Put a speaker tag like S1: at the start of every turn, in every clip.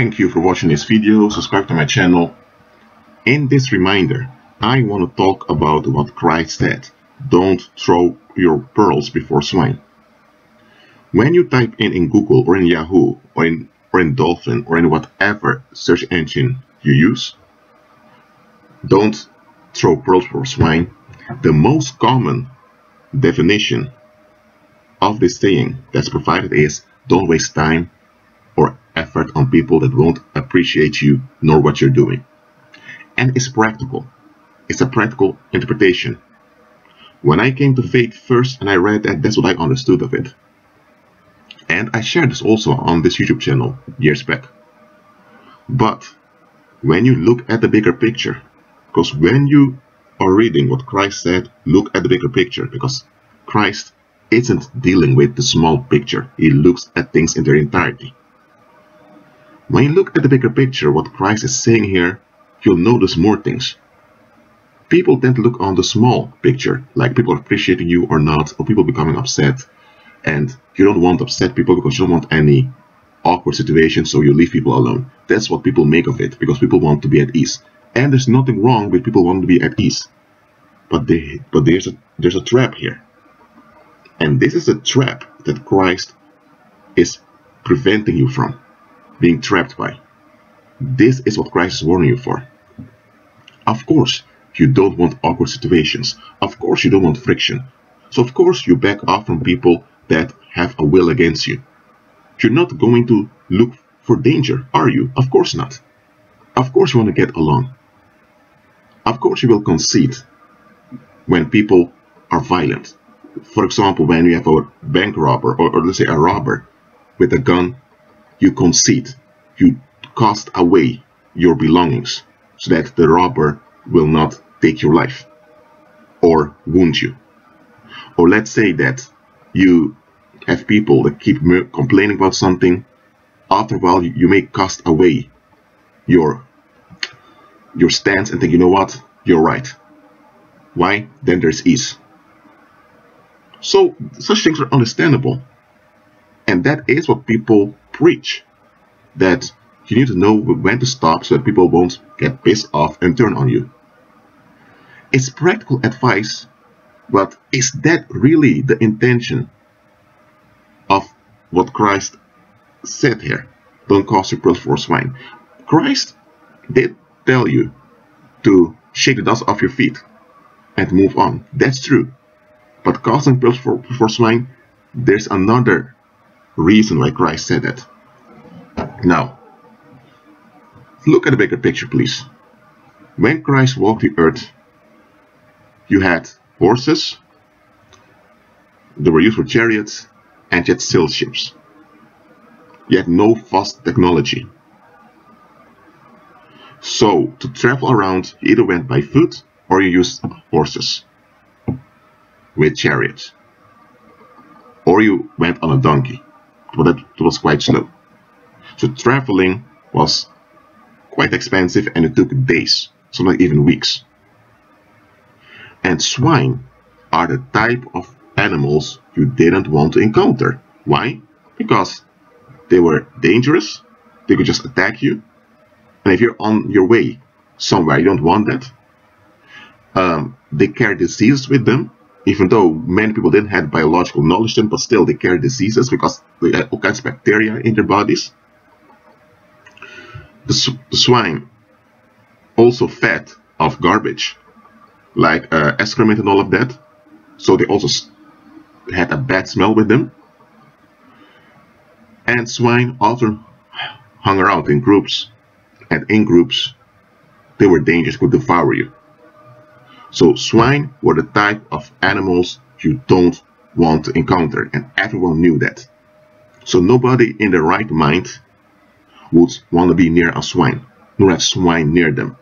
S1: Thank you for watching this video, subscribe to my channel. In this reminder, I want to talk about what Christ said. Don't throw your pearls before swine. When you type in in Google or in Yahoo or in, or in Dolphin or in whatever search engine you use, don't throw pearls before swine, the most common definition of this saying that's provided is don't waste time effort on people that won't appreciate you nor what you're doing. And it's practical. It's a practical interpretation. When I came to faith first and I read that, that's what I understood of it. And I shared this also on this YouTube channel years back. But when you look at the bigger picture, because when you are reading what Christ said, look at the bigger picture, because Christ isn't dealing with the small picture. He looks at things in their entirety. When you look at the bigger picture, what Christ is saying here, you'll notice more things. People tend to look on the small picture, like people appreciating you or not, or people becoming upset. And you don't want upset people because you don't want any awkward situations, so you leave people alone. That's what people make of it, because people want to be at ease. And there's nothing wrong with people wanting to be at ease. But, they, but there's, a, there's a trap here. And this is a trap that Christ is preventing you from being trapped by. This is what Christ is warning you for. Of course, you don't want awkward situations. Of course, you don't want friction. So, of course, you back off from people that have a will against you. You're not going to look for danger, are you? Of course not. Of course, you want to get along. Of course, you will concede when people are violent. For example, when you have a bank robber, or, or let's say a robber with a gun you concede, you cast away your belongings so that the robber will not take your life or wound you. Or let's say that you have people that keep complaining about something. After a while, you may cast away your your stance and think, you know what, you're right. Why? Then there's ease. So such things are understandable. And that is what people preach that you need to know when to stop so that people won't get pissed off and turn on you. It's practical advice, but is that really the intention of what Christ said here? Don't cause your pearls for swine. Christ did tell you to shake the dust off your feet and move on. That's true. But causing pearls for, for swine, there's another reason why Christ said that. Now, look at the bigger picture, please. When Christ walked the earth, you had horses, they were used for chariots, and yet sail ships. You had no fast technology. So, to travel around, you either went by foot or you used horses with chariots. Or you went on a donkey, but that was quite slow. So traveling was quite expensive and it took days, sometimes even weeks. And swine are the type of animals you didn't want to encounter. Why? Because they were dangerous, they could just attack you, and if you're on your way somewhere you don't want that, um, they carry diseases with them, even though many people didn't have biological knowledge then, but still they carry diseases because they had all kinds of bacteria in their bodies the, the swine also fed off garbage, like uh, excrement and all of that. So they also had a bad smell with them. And swine often hung around in groups, and in groups, they were dangerous, could devour you. So swine were the type of animals you don't want to encounter, and everyone knew that. So nobody in their right mind would want to be near a swine, nor have swine near them.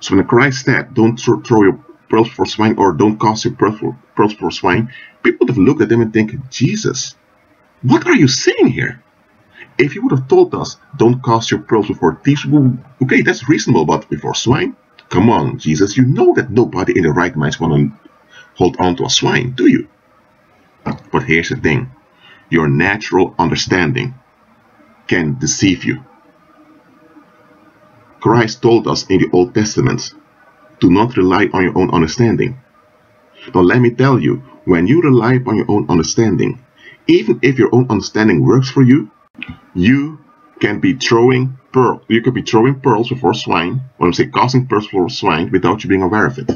S1: So when Christ said, don't throw your pearls for swine or don't cast your pearls for, pearls for swine, people would have looked at them and think, Jesus, what are you saying here? If you would have told us, don't cast your pearls before thieves, okay, that's reasonable, but before swine? Come on, Jesus, you know that nobody in the right mind want to hold on to a swine, do you? But here's the thing. Your natural understanding can deceive you Christ told us in the Old Testament, do not rely on your own understanding. Now let me tell you, when you rely upon your own understanding, even if your own understanding works for you, you can be throwing pearl, you could be throwing pearls before swine, when I say casting pearls before swine, without you being aware of it.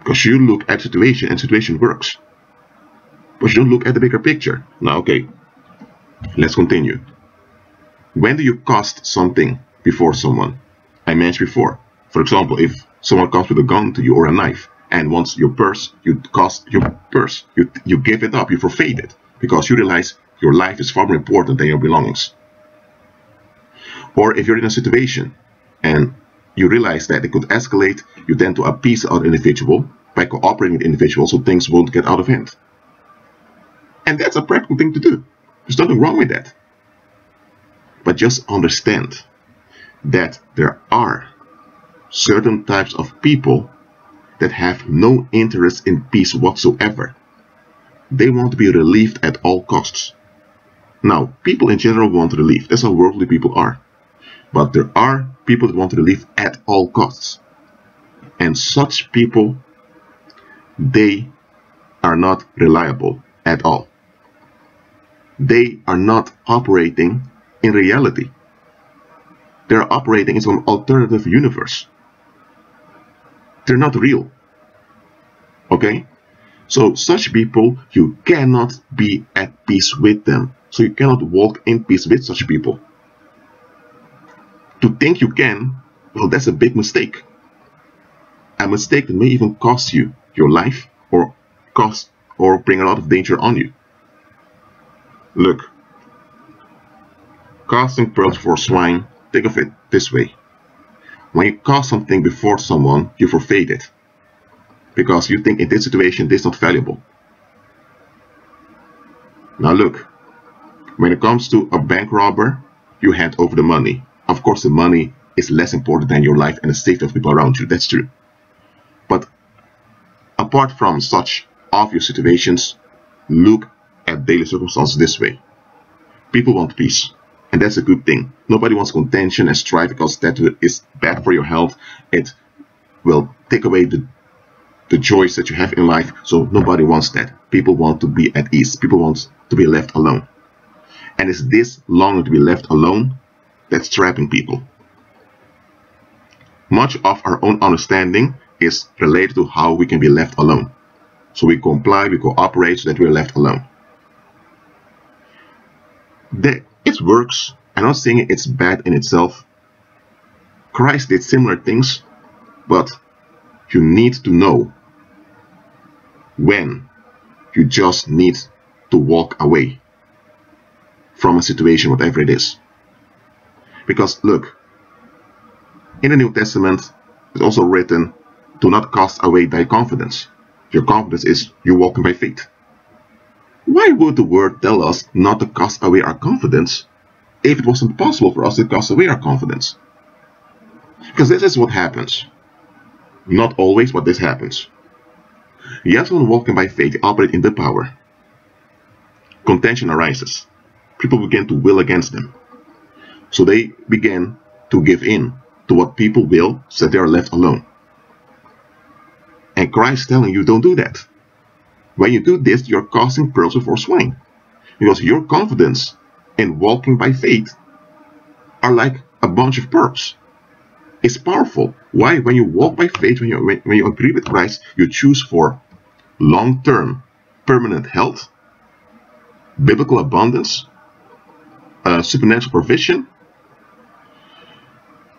S1: Because you look at situation and situation works. But you don't look at the bigger picture. Now, okay, let's continue. When do you cast something before someone? I mentioned before. For example, if someone comes with a gun to you or a knife and wants your purse, you cast your purse. You, you give it up, you forfeit it because you realize your life is far more important than your belongings. Or if you're in a situation and you realize that it could escalate, you tend to appease the other individual by cooperating with individuals so things won't get out of hand. And that's a practical thing to do. There's nothing wrong with that. But just understand that there are certain types of people that have no interest in peace whatsoever. They want to be relieved at all costs. Now, people in general want relief. That's how worldly people are. But there are people that want relief at all costs. And such people, they are not reliable at all. They are not operating in reality. They're operating in some alternative universe. They're not real. Okay? So such people, you cannot be at peace with them. So you cannot walk in peace with such people. To think you can, well, that's a big mistake. A mistake that may even cost you your life or cost or bring a lot of danger on you. Look, casting pearls for swine, think of it this way. When you cast something before someone, you forfeit it. Because you think in this situation this is not valuable. Now look, when it comes to a bank robber, you hand over the money. Of course the money is less important than your life and the safety of people around you, that's true. But apart from such obvious situations, look at daily circumstances this way. People want peace. And that's a good thing. Nobody wants contention and strife because that is bad for your health. It will take away the, the joys that you have in life. So nobody wants that. People want to be at ease. People want to be left alone. And it's this longing to be left alone that's trapping people. Much of our own understanding is related to how we can be left alone. So we comply, we cooperate so that we're left alone. It works. I'm not saying it's bad in itself. Christ did similar things, but you need to know when you just need to walk away from a situation, whatever it is. Because look, in the New Testament, it's also written, do not cast away thy confidence. Your confidence is you walking by faith. Why would the word tell us not to cast away our confidence if it wasn't possible for us to cast away our confidence? Because this is what happens. Not always, but this happens. Yes, when walking by faith, operate in the power. Contention arises. People begin to will against them. So they begin to give in to what people will so they are left alone. And Christ telling you, don't do that. When you do this, you're causing pearls before swine. Because your confidence in walking by faith are like a bunch of pearls. It's powerful. Why? When you walk by faith, when you, when you agree with Christ, you choose for long-term, permanent health, biblical abundance, uh, supernatural provision,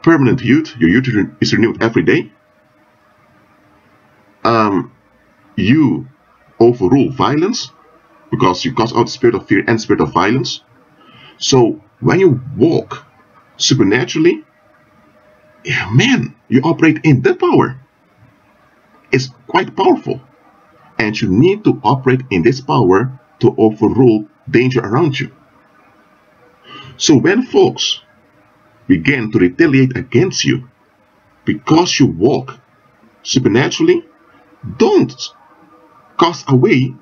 S1: permanent youth. Your youth is renewed every day. Um, you overrule violence because you cast out the spirit of fear and spirit of violence. So when you walk supernaturally, yeah, man, you operate in the power. It's quite powerful. And you need to operate in this power to overrule danger around you. So when folks begin to retaliate against you because you walk supernaturally, don't cast away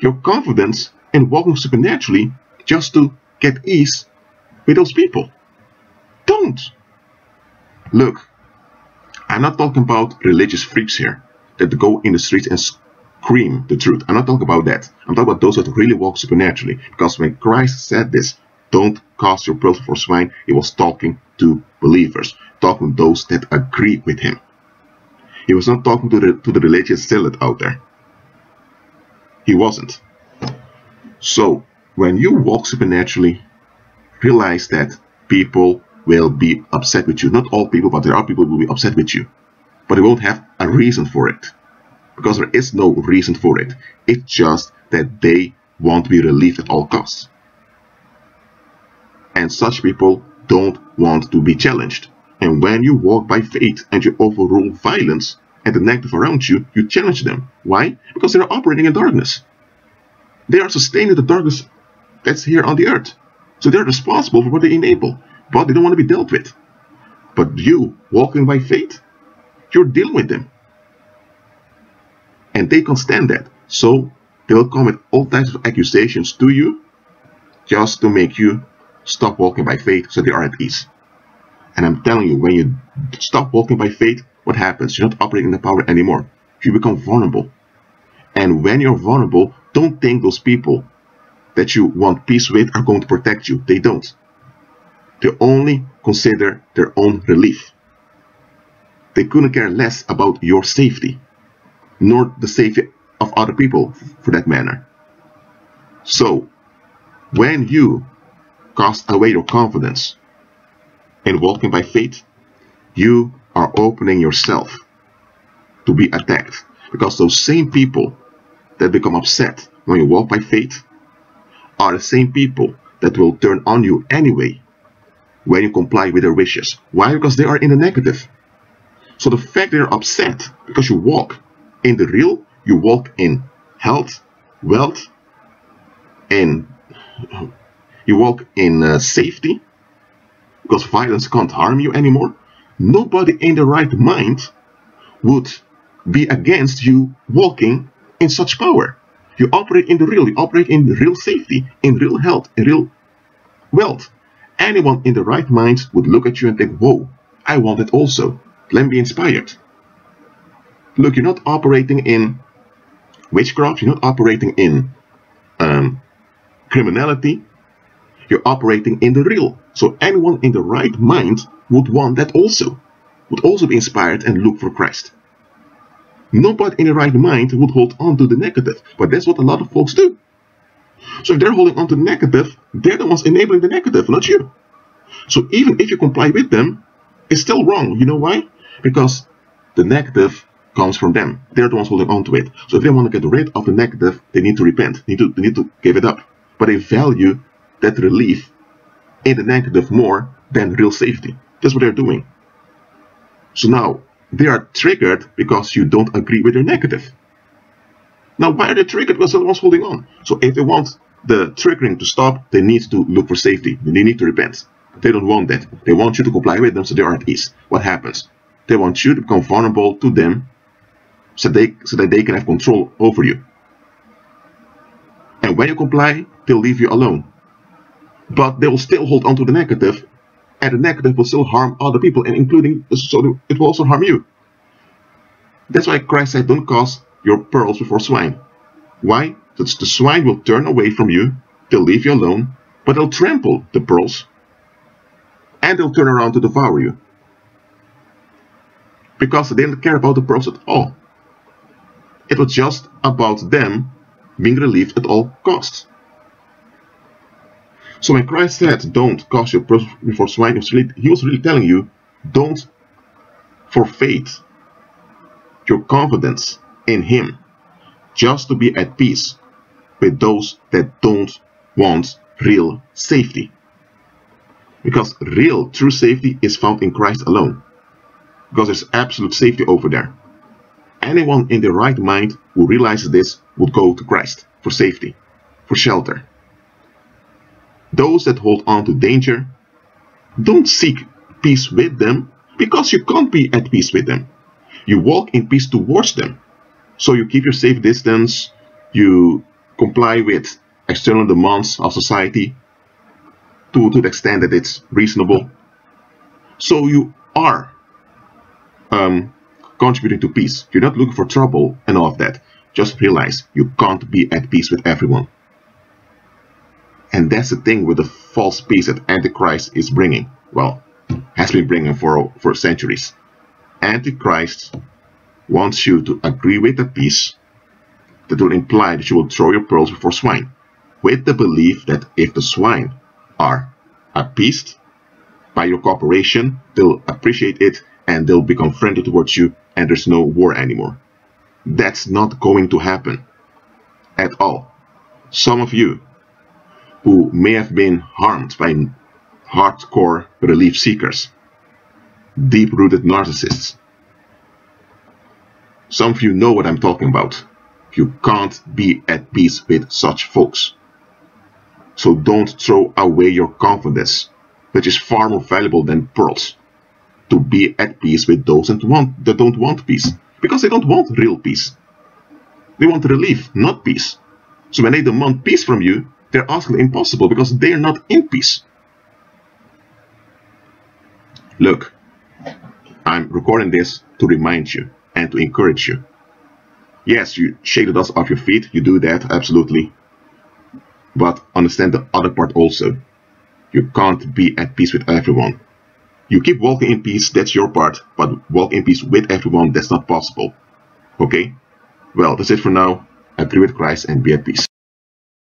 S1: your confidence in walking supernaturally just to get ease with those people. Don't. Look, I'm not talking about religious freaks here that go in the streets and scream the truth. I'm not talking about that. I'm talking about those that really walk supernaturally. Because when Christ said this, don't cast your pearls before swine, he was talking to believers, talking to those that agree with him. He was not talking to the, to the religious zealot out there. He wasn't. So, when you walk supernaturally, realize that people will be upset with you. Not all people, but there are people who will be upset with you. But they won't have a reason for it. Because there is no reason for it. It's just that they want to be relieved at all costs. And such people don't want to be challenged. And when you walk by faith and you overrule violence and the negative around you, you challenge them. Why? Because they're operating in darkness. They are sustaining the darkness that's here on the earth. So they're responsible for what they enable, but they don't want to be dealt with. But you, walking by faith, you're dealing with them. And they can't stand that. So they will come with all types of accusations to you just to make you stop walking by faith so they are at ease. And I'm telling you, when you stop walking by faith, what happens? You're not operating in the power anymore. You become vulnerable. And when you're vulnerable, don't think those people that you want peace with are going to protect you. They don't. They only consider their own relief. They couldn't care less about your safety, nor the safety of other people for that matter. So, when you cast away your confidence and walking by faith, you are opening yourself to be attacked. Because those same people that become upset when you walk by faith are the same people that will turn on you anyway when you comply with their wishes. Why? Because they are in the negative. So the fact they're upset because you walk in the real, you walk in health, wealth, and you walk in uh, safety because violence can't harm you anymore. Nobody in the right mind would be against you walking in such power. You operate in the real, you operate in real safety, in real health, in real wealth. Anyone in the right mind would look at you and think, whoa, I want it also. Let me be inspired. Look, you're not operating in witchcraft, you're not operating in um, criminality, you're operating in the real. So anyone in the right mind would want that also, would also be inspired and look for Christ. Nobody in the right mind would hold on to the negative, but that's what a lot of folks do. So if they're holding on to the negative, they're the ones enabling the negative, not you. So even if you comply with them, it's still wrong. You know why? Because the negative comes from them. They're the ones holding on to it. So if they want to get rid of the negative, they need to repent. They need to, they need to give it up. But they value that relief in the negative more than real safety. That's what they're doing. So now they are triggered because you don't agree with their negative. Now, why are they triggered? Because they're the ones holding on. So if they want the triggering to stop, they need to look for safety. They need to repent. They don't want that. They want you to comply with them so they are at ease. What happens? They want you to become vulnerable to them so, they, so that they can have control over you. And when you comply, they'll leave you alone but they will still hold on to the negative, and the negative will still harm other people, and including so it will also harm you. That's why Christ said, "Don't cast your pearls before swine." Why? That the swine will turn away from you, they'll leave you alone, but they'll trample the pearls, and they'll turn around to devour you, because they didn't care about the pearls at all. It was just about them being relieved at all costs. So when Christ said, don't cast your pearls before swine, he was, really, he was really telling you, don't forfeit your confidence in him just to be at peace with those that don't want real safety. Because real, true safety is found in Christ alone. Because there's absolute safety over there. Anyone in their right mind who realizes this would go to Christ for safety, for shelter. Those that hold on to danger, don't seek peace with them because you can't be at peace with them. You walk in peace towards them. So you keep your safe distance, you comply with external demands of society to, to the extent that it's reasonable. So you are um, contributing to peace. You're not looking for trouble and all of that. Just realize you can't be at peace with everyone. And that's the thing with the false peace that Antichrist is bringing. Well, has been bringing for, for centuries. Antichrist wants you to agree with the peace that will imply that you will throw your pearls before swine, with the belief that if the swine are appeased by your cooperation, they'll appreciate it and they'll become friendly towards you and there's no war anymore. That's not going to happen at all. Some of you who may have been harmed by hardcore relief seekers, deep-rooted narcissists. Some of you know what I'm talking about. You can't be at peace with such folks. So don't throw away your confidence, which is far more valuable than pearls, to be at peace with those that, want, that don't want peace. Because they don't want real peace. They want relief, not peace. So when they demand peace from you, they're asking impossible because they're not in peace. Look, I'm recording this to remind you and to encourage you. Yes, you shake the dust off your feet, you do that, absolutely. But understand the other part also. You can't be at peace with everyone. You keep walking in peace, that's your part, but walk in peace with everyone, that's not possible. Okay? Well, that's it for now. Agree with Christ and be at peace.